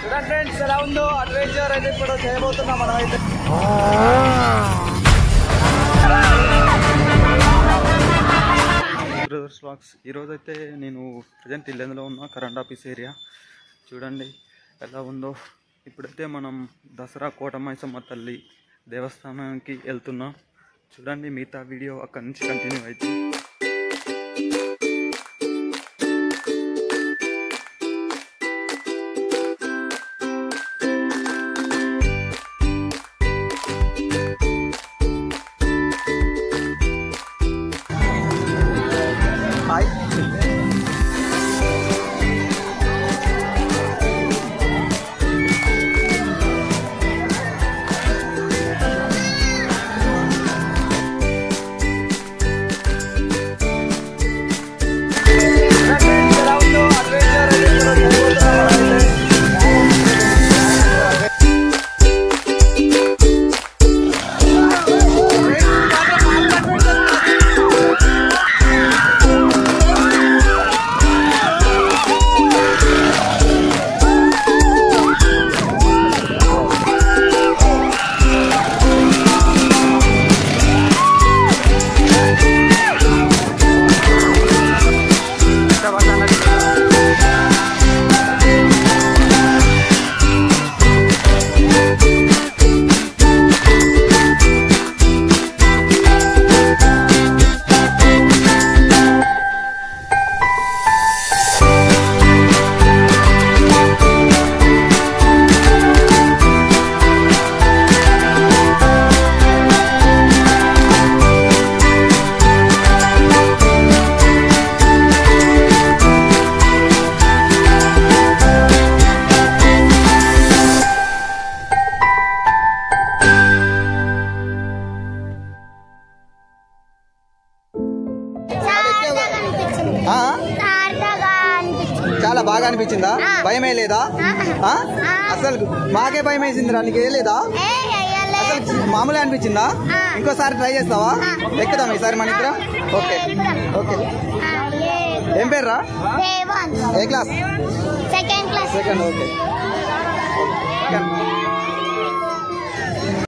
చూడండి ఫ్రెండ్స్ ఎలా ఉందో అడ్వెంచర్ అయితే ఇప్పుడు చేయబోతున్నాం మనం అయితే. బ్రదర్స్ వ్లాగ్స్ ఈరోజు అయితే నేను ప్రజెంట్ ఇల్లెందులో ఉన్న కరెంట్ ఆఫీస్ ఏరియా. చూడండి ఎలా ఉందో. ఇప్పుడైతే మనం దసరా కోటమైసమ్మ తల్లి దేవస్థానానికి వెళ్తున్నాం. చూడండి మిగతా వీడియో అక్కడి నుంచి కంటిన్యూ అయితే. చాలా బాగా అనిపించిందా. భయమే లేదా. అసలు మాకే భయం వేసిందిరా నీకు ఏ లేదా. అసలు మామూలుగా అనిపించిందా. ఇంకోసారి ట్రై చేస్తావా. ఎక్కుదాం ఈసారి మన ఇద్దరం? ఓకే. ఓకే. ఏం. పేర్రా. ఏ class? Second class. Second okay.